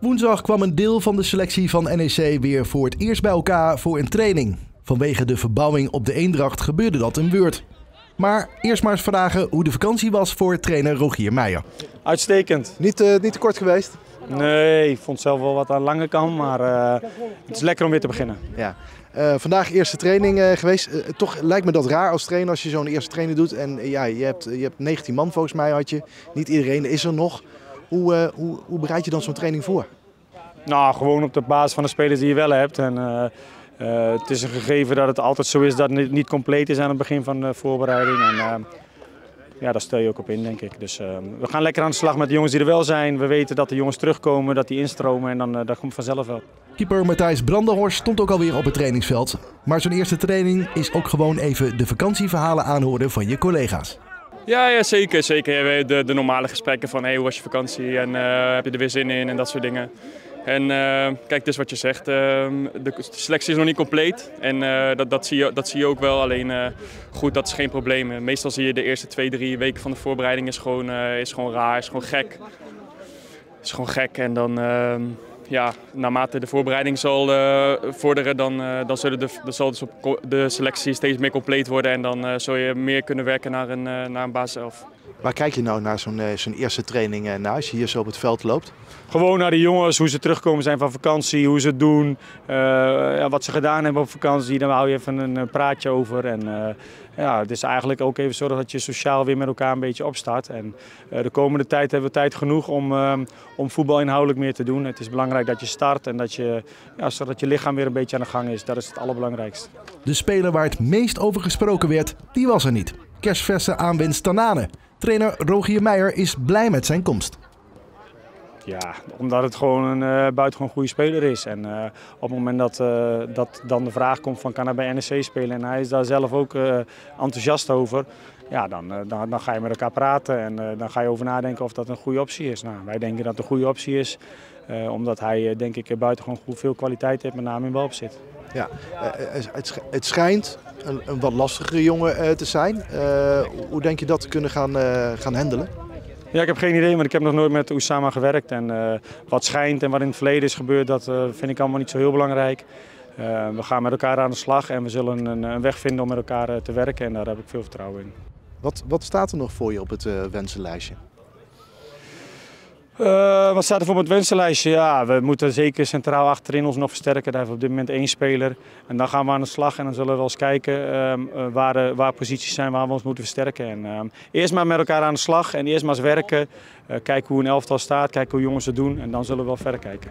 Woensdag kwam een deel van de selectie van NEC weer voor het eerst bij elkaar voor een training. Vanwege de verbouwing op de Eendracht gebeurde dat in Weurt. Maar eerst maar eens vragen hoe de vakantie was voor trainer Rogier Meijer. Uitstekend. Niet, uh, niet te kort geweest? Nee, ik vond zelf wel wat aan lange kant, maar uh, het is lekker om weer te beginnen. Ja. Uh, vandaag eerste training geweest. toch lijkt me dat raar als trainer als je zo'n eerste training doet. En ja, je hebt, je hebt 19 man volgens mij had je. Niet iedereen is er nog. Hoe, hoe, hoe bereid je dan zo'n training voor? Nou, gewoon op de basis van de spelers die je wel hebt. En, uh, het is een gegeven dat het altijd zo is dat het niet compleet is aan het begin van de voorbereiding. En, uh, ja, daar stel je ook op in, denk ik. Dus uh, we gaan lekker aan de slag met de jongens die er wel zijn. We weten dat de jongens terugkomen, dat die instromen en dan dat komt vanzelf wel. Keeper Matthijs Brandenhorst stond ook alweer op het trainingsveld. Maar zo'n eerste training is ook gewoon even de vakantieverhalen aanhoren van je collega's. Ja, ja zeker. zeker. De, de normale gesprekken van hey, hoe was je vakantie en heb je er weer zin in en dat soort dingen. En uh, kijk, dus wat je zegt, uh, de selectie is nog niet compleet. En dat, dat, zie je, dat zie je ook wel. Alleen goed, dat is geen probleem. Meestal zie je de eerste twee, drie weken van de voorbereiding is gewoon, is gewoon raar, is gewoon gek. is gewoon gek. En dan, ehm, ja, naarmate de voorbereiding zal vorderen, dan, dan, zullen de, dan zal dus de selectie steeds meer compleet worden. En dan zul je meer kunnen werken naar een, naar een basiself. Waar kijk je nou naar zo'n zo'n eerste training naar als je hier zo op het veld loopt? gewoon naar de jongens, hoe ze terugkomen zijn van vakantie, hoe ze het doen, uh, ja, wat ze gedaan hebben op vakantie. Dan hou je even een praatje over. En uh, ja, het is eigenlijk ook even zorgen dat je sociaal weer met elkaar een beetje opstart. En uh, de komende tijd hebben we tijd genoeg om, om voetbal inhoudelijk meer te doen. Het is belangrijk dat je start en dat je, ja, zodat je lichaam weer een beetje aan de gang is. Dat is het allerbelangrijkste. De speler waar het meest over gesproken werd, die was er niet. Kerstverse aanwinst Tanane. Trainer Rogier Meijer is blij met zijn komst. Ja, omdat het gewoon een uh, buitengewoon goede speler is. En uh, op het moment dat, uh, dat dan de vraag komt van kan hij bij NEC spelen en hij is daar zelf ook enthousiast over. Ja, dan, dan, dan, ga je met elkaar praten en dan ga je over nadenken of dat een goede optie is. Nou, wij denken dat het een goede optie is, omdat hij denk ik buitengewoon goed veel kwaliteit heeft, met name in balbezit. Ja, het, het schijnt een, een, wat lastigere jongen te zijn. hoe denk je dat te kunnen gaan, gaan handelen? Ja, ik heb geen idee, want ik heb nog nooit met Oussama gewerkt. En uh, wat schijnt en wat in het verleden is gebeurd, dat uh, vind ik allemaal niet zo heel belangrijk. Uh, we gaan met elkaar aan de slag en we zullen een, een weg vinden om met elkaar te werken. En daar heb ik veel vertrouwen in. Wat, wat staat er nog voor je op het wensenlijstje? Uh, wat staat er voor het wensenlijstje? Ja, we moeten zeker centraal achterin ons nog versterken. Daar hebben we op dit moment één speler. En dan gaan we aan de slag en dan zullen we wel eens kijken uh, waar, waar posities zijn waar we ons moeten versterken. En, uh, eerst maar met elkaar aan de slag en eerst maar eens werken. kijken hoe een elftal staat, kijken hoe jongens het doen en dan zullen we wel verder kijken.